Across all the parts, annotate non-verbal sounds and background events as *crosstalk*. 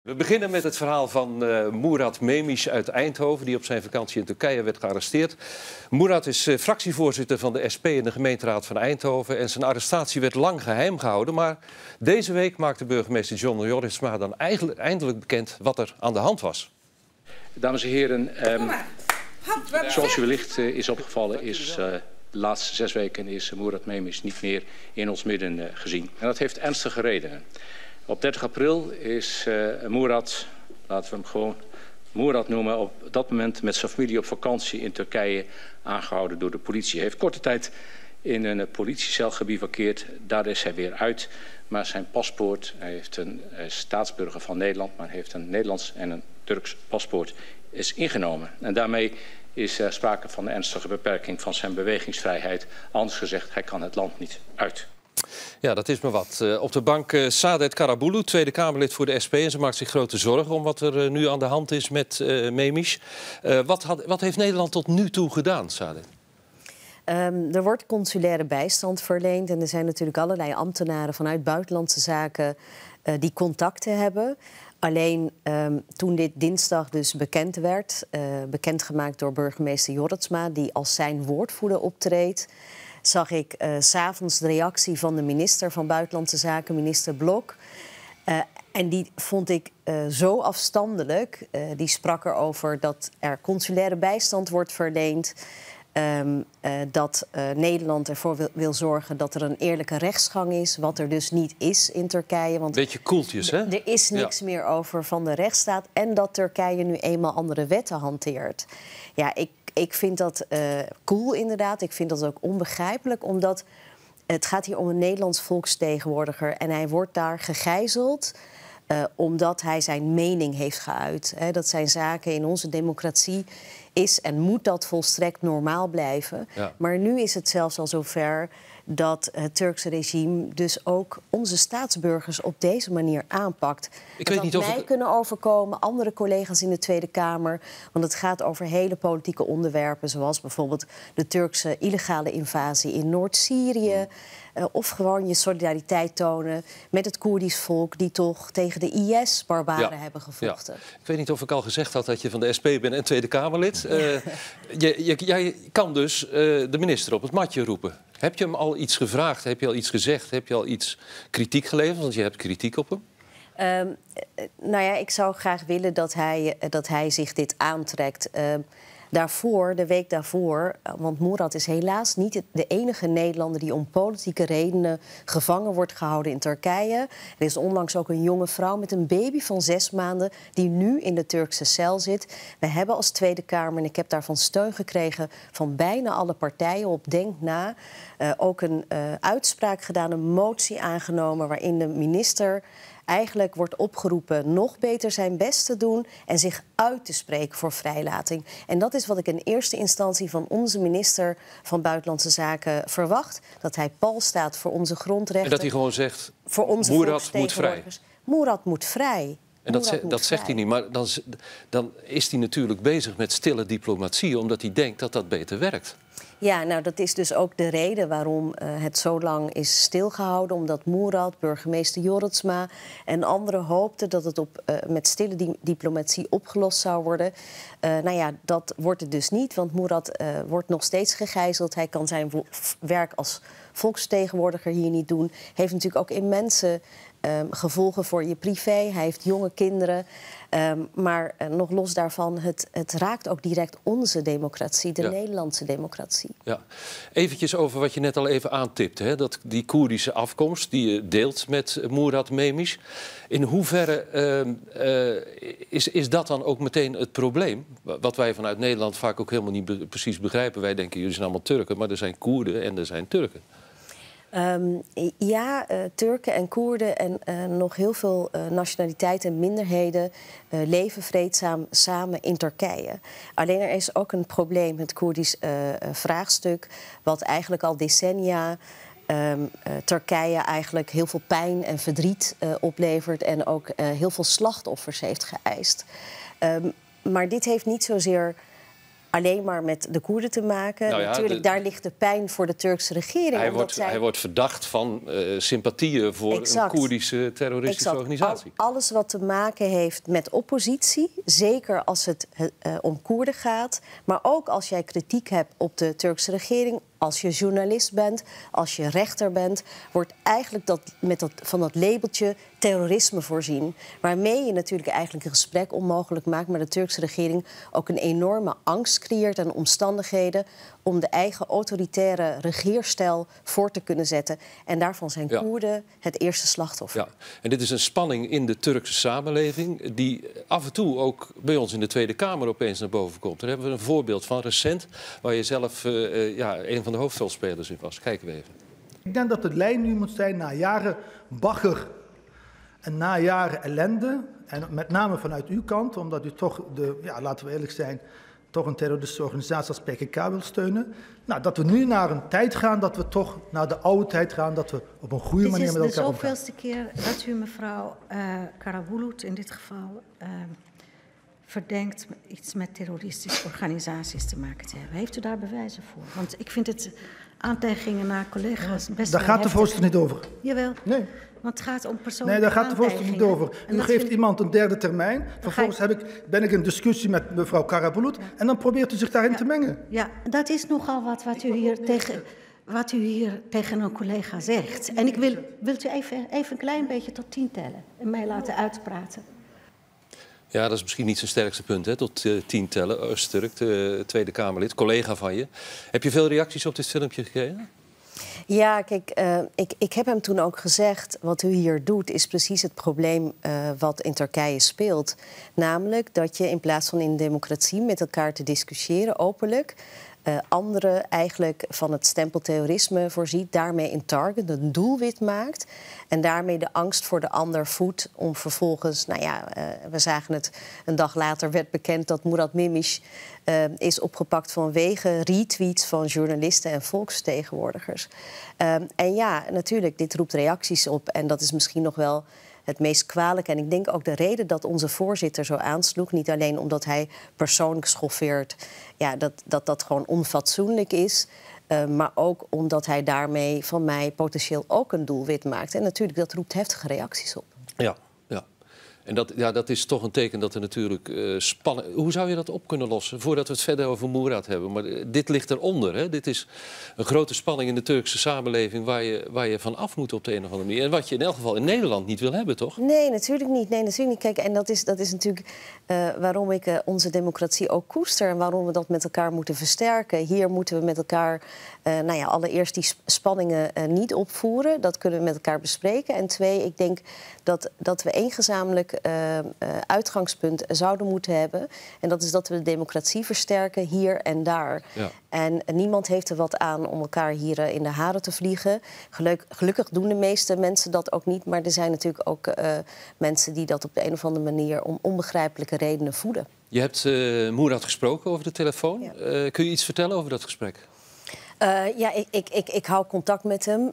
We beginnen met het verhaal van uh, Murat Memis uit Eindhoven, die op zijn vakantie in Turkije werd gearresteerd. Murat is uh, fractievoorzitter van de SP in de gemeenteraad van Eindhoven en zijn arrestatie werd lang geheim gehouden. Maar deze week maakte burgemeester John Jorisma dan eigenlijk eindelijk bekend wat er aan de hand was. Dames en heren, um, zoals u wellicht uh, is opgevallen is de laatste zes weken is Murat Memis niet meer in ons midden gezien. En dat heeft ernstige redenen. Op 30 april is uh, Murat, laten we hem gewoon Murat noemen, op dat moment met zijn familie op vakantie in Turkije aangehouden door de politie. Hij heeft korte tijd in een politiecel gebivakkeerd. Daar is hij weer uit. Maar zijn paspoort, hij heeft een staatsburger van Nederland, maar heeft een Nederlands en een Turks paspoort, is ingenomen. En daarmee is er sprake van een ernstige beperking van zijn bewegingsvrijheid. Anders gezegd, hij kan het land niet uit. Ja, dat is maar wat. Uh, op de bank uh, Sadet Karabulu, Tweede Kamerlid voor de SP. En ze maakt zich grote zorgen om wat er uh, nu aan de hand is met uh. Wat, had, wat, heeft Nederland tot nu toe gedaan, Sadet? Um, er wordt consulaire bijstand verleend. En er zijn natuurlijk allerlei ambtenaren vanuit buitenlandse zaken die contacten hebben. Alleen um, toen dit dinsdag dus bekend werd, bekendgemaakt door burgemeester Jorritsma, die als zijn woordvoerder optreedt zag ik uh, s'avonds de reactie van de minister van Buitenlandse Zaken, minister Blok. Uh, en die vond ik uh, zo afstandelijk. die sprak erover dat er consulaire bijstand wordt verleend. Um, dat Nederland ervoor wil, wil, zorgen dat er een eerlijke rechtsgang is, wat er dus niet is in Turkije. Want Beetje koeltjes, hè? Er is niks ja. meer over van de rechtsstaat en dat Turkije nu eenmaal andere wetten hanteert. Ja, ik ik vind dat uh, cool inderdaad. Ik vind dat ook onbegrijpelijk, omdat het gaat hier om een Nederlands volkstegenwoordiger en hij wordt daar gegijzeld. Uh, omdat hij zijn mening heeft geuit. Hè, dat zijn zaken in onze democratie is en moet dat volstrekt normaal blijven. Ja. Maar nu is het zelfs al zover dat het Turkse regime dus ook onze staatsburgers op deze manier aanpakt. Ik weet niet of mij kunnen overkomen, andere collega's in de Tweede Kamer. Want het gaat over hele politieke onderwerpen, zoals bijvoorbeeld de Turkse illegale invasie in Noord-Syrië. Uh, of gewoon je solidariteit tonen met het Koerdisch volk... die toch tegen de IS-barbaren ja. hebben gevochten. Ja. Ik weet niet of ik al gezegd had dat je van de SP bent en Tweede Kamerlid. Uh, *laughs* je, je, jij kan dus uh, de minister op het matje roepen. Heb je hem al iets gevraagd? Heb je al iets gezegd? Heb je al iets kritiek geleverd? Want je hebt kritiek op hem. Um, nou ja, ik zou graag willen dat hij, dat hij zich dit aantrekt. Uh, daarvoor, de week daarvoor, want Murat is helaas niet de enige Nederlander die om politieke redenen gevangen wordt gehouden in Turkije. Er is onlangs ook een jonge vrouw met een baby van zes maanden die nu in de Turkse cel zit. We hebben als Tweede Kamer, en ik heb daarvan steun gekregen van bijna alle partijen op Denk na, uh, ook een uh, uitspraak gedaan, een motie aangenomen waarin de minister eigenlijk wordt opgeroepen nog beter zijn best te doen en zich uit te spreken voor vrijlating. En dat is wat ik in eerste instantie van onze minister van Buitenlandse Zaken verwacht. Dat hij pal staat voor onze grondrechten. En dat hij gewoon zegt, voor onze Moerad moet vrij. Moerad moet vrij. En dat, ze, dat zegt hij niet, maar dan, dan is hij natuurlijk bezig met stille diplomatie... omdat hij denkt dat dat beter werkt. Ja, nou dat is dus ook de reden waarom uh, het zo lang is stilgehouden. Omdat Moerad, burgemeester Jorritsma en anderen hoopten dat het op, uh, met stille di diplomatie opgelost zou worden. Uh, nou ja, dat wordt het dus niet, want Moerad wordt nog steeds gegijzeld. Hij kan zijn werk als volksvertegenwoordiger hier niet doen. Heeft natuurlijk ook immense um, gevolgen voor je privé. Hij heeft jonge kinderen. Um, maar uh, nog los daarvan, het, het, raakt ook direct onze democratie, de ja. Nederlandse democratie. Ja. Eventjes over wat je net al even aantipte. Hè? Dat die Koerdische afkomst die je deelt met Murat Memis. In hoeverre uh, uh, is, is dat dan ook meteen het probleem? Wat wij vanuit Nederland vaak ook helemaal niet be precies begrijpen. Wij denken, jullie zijn allemaal Turken, maar er zijn Koerden en er zijn Turken. Um, ja, uh, Turken en Koerden en uh, nog heel veel uh, nationaliteiten en minderheden leven vreedzaam samen in Turkije. Alleen er is ook een probleem, het Koerdisch vraagstuk, wat eigenlijk al decennia. Um, Turkije eigenlijk heel veel pijn en verdriet oplevert en ook heel veel slachtoffers heeft geëist. Um, maar dit heeft niet zozeer alleen maar met de Koerden te maken. Nou Natuurlijk, daar ligt de pijn voor de Turkse regering. Hij, wordt, hij wordt verdacht van uh, sympathieën voor een Koerdische terroristische organisatie. alles wat te maken heeft met oppositie, zeker als het uh, om Koerden gaat... maar ook als jij kritiek hebt op de Turkse regering als je journalist bent, als je rechter bent, wordt eigenlijk dat, met dat, van dat labeltje terrorisme voorzien. Waarmee je natuurlijk eigenlijk een gesprek onmogelijk maakt, maar de Turkse regering ook een enorme angst creëert en omstandigheden om de eigen autoritaire regeerstijl voor te kunnen zetten. En daarvan zijn Koerden het eerste slachtoffer. Ja. En dit is een spanning in de Turkse samenleving die af en toe ook bij ons in de Tweede Kamer opeens naar boven komt. Daar hebben we een voorbeeld van recent, waar je zelf uh, ja, een van de hoofdrolspelers in was. Kijken we even. Ik denk dat de lijn nu moet zijn na jaren bagger en na jaren ellende, en met name vanuit uw kant, omdat u toch de, ja, laten we eerlijk zijn, toch een terroristische organisatie als PKK wil steunen. Nou, dat we nu naar een tijd gaan dat we toch naar de oude tijd gaan, dat we op een goede manier met elkaar omgaan. Dit is de zoveelste keer dat u mevrouw uh, Karabulut in dit geval uh, verdenkt iets met terroristische organisaties te maken te hebben. Heeft u daar bewijzen voor? Want ik vind het aantijgingen naar collega's best Daar gaat de voorzitter niet over. Jawel. Nee. Want het gaat om persoonlijke Nee, daar gaat de voorzitter niet over. U geeft iemand een derde termijn. Vervolgens heb ik, ben ik in discussie met mevrouw Karabulut. En dan probeert u zich daarin te mengen. Ja, dat is nogal wat, wat u hier tegen wat u hier tegen een collega zegt. En ik wil, wilt u even, even een klein beetje tot tien tellen en mij laten uitpraten? Ja, dat is misschien niet zijn sterkste punt, hè, tot uh, tien tellen. Öztürk, de Tweede Kamerlid, collega van je. Heb je veel reacties op dit filmpje gekregen? Ja, kijk, uh, ik, ik heb hem toen ook gezegd... wat u hier doet is precies het probleem wat in Turkije speelt. Namelijk dat je in plaats van in democratie met elkaar te discussiëren, openlijk... Uh, anderen eigenlijk van het stempel terrorisme voorziet, daarmee een target, een doelwit maakt. En daarmee de angst voor de ander voedt om vervolgens, nou ja, uh, we zagen het een dag later, werd bekend dat Murat Mimish uh, is opgepakt vanwege retweets van journalisten en volksvertegenwoordigers. en ja, natuurlijk, dit roept reacties op en dat is misschien nog wel het meest kwalijke. En ik denk ook de reden dat onze voorzitter zo aansloeg, niet alleen omdat hij persoonlijk schoffeert, ja, dat, dat dat gewoon onfatsoenlijk is. Uh, maar ook omdat hij daarmee van mij potentieel ook een doelwit maakt. En natuurlijk, dat roept heftige reacties op. Ja, en dat, ja, dat is toch een teken dat er natuurlijk uh, spanning... Hoe zou je dat op kunnen lossen voordat we het verder over Moerad hebben? Maar uh, dit ligt eronder. Hè? Dit is een grote spanning in de Turkse samenleving... Waar je, waar je van af moet op de een of andere manier. En wat je in elk geval in Nederland niet wil hebben, toch? Nee, natuurlijk niet. Nee, natuurlijk niet. Kijk, en dat is, dat is natuurlijk uh, waarom ik onze democratie ook koester... en waarom we dat met elkaar moeten versterken. Hier moeten we met elkaar nou ja, allereerst die spanningen niet opvoeren. Dat kunnen we met elkaar bespreken. En twee, ik denk dat, dat we één gezamenlijk uitgangspunt zouden moeten hebben. En dat is dat we de democratie versterken hier en daar. Ja. En niemand heeft er wat aan om elkaar hier uh, in de haren te vliegen. Geluk, gelukkig doen de meeste mensen dat ook niet. Maar er zijn natuurlijk ook uh, mensen die dat op de een of andere manier om onbegrijpelijke redenen voeden. Je hebt uh, Moerad gesproken over de telefoon. Ja. kun je iets vertellen over dat gesprek? ja, ik, ik, ik, ik hou contact met hem.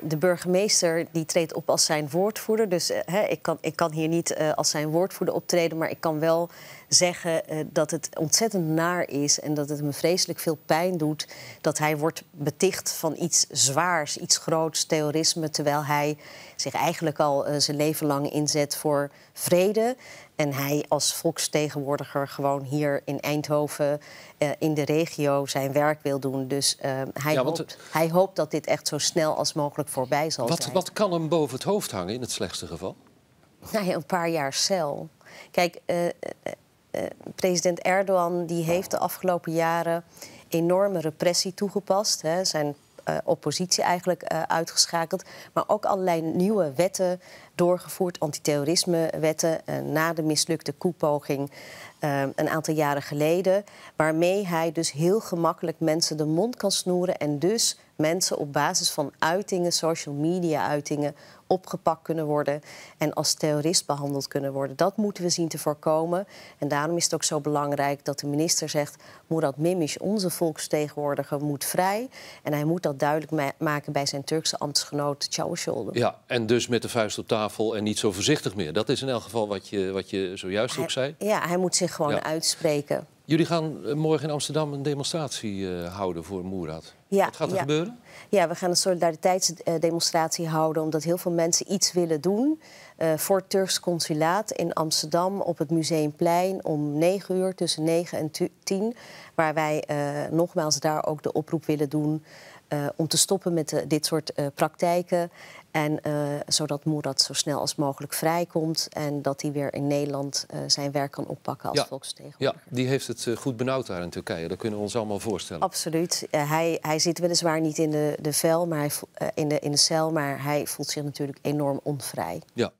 De burgemeester die treedt op als zijn woordvoerder. Dus uh, ik, kan, ik kan hier niet uh, als zijn woordvoerder optreden, maar ik kan wel zeggen uh, dat het ontzettend naar is en dat het hem vreselijk veel pijn doet dat hij wordt beticht van iets zwaars, iets groots, terrorisme, terwijl hij zich eigenlijk al zijn leven lang inzet voor vrede. En hij als volksvertegenwoordiger gewoon hier in Eindhoven uh, in de regio zijn werk wil doen. Dus uh, hij, ja, hoopt, hij, hoopt, dat dit echt zo snel als mogelijk voorbij zal wat, zijn. Wat kan hem boven het hoofd hangen in het slechtste geval? Nou ja, een paar jaar cel. Kijk, uh, president Erdogan die heeft de afgelopen jaren enorme repressie toegepast. Hè. Zijn oppositie eigenlijk uh, uitgeschakeld. Maar ook allerlei nieuwe wetten doorgevoerd, antiterrorismewetten, uh, na de mislukte koepoging een aantal jaren geleden. Waarmee hij dus heel gemakkelijk mensen de mond kan snoeren en dus mensen op basis van uitingen, social media uitingen, opgepakt kunnen worden en als terrorist behandeld kunnen worden. Dat moeten we zien te voorkomen. En daarom is het ook zo belangrijk dat de minister zegt: Murat Mimic, onze volksvertegenwoordiger, moet vrij. En hij moet dat duidelijk maken bij zijn Turkse ambtsgenoot Çavuşoğlu. Ja, en dus met de vuist op tafel en niet zo voorzichtig meer. Dat is in elk geval wat je, wat je zojuist ook zei. Ja, hij moet zich gewoon uitspreken. Jullie gaan eh, morgen in Amsterdam een demonstratie uh, houden voor Moerad. Ja, Wat gaat er gebeuren? Ja, we gaan een solidariteitsdemonstratie houden... omdat heel veel mensen iets willen doen uh, voor het Turks consulaat in Amsterdam... op het Museumplein om 9 uur, tussen 9 en 10... waar wij uh, nogmaals daar ook de oproep willen doen... Uh, om te stoppen met dit soort praktijken en zodat Murat zo snel als mogelijk vrijkomt en dat hij weer in Nederland zijn werk kan oppakken als ja. volksvertegenwoordiger. Ja, die heeft het goed benauwd daar in Turkije. Dat kunnen we ons allemaal voorstellen. Absoluut. hij, hij zit weliswaar niet in de, de, vel, maar hij, in, de, in de cel, maar hij voelt zich natuurlijk enorm onvrij. Ja.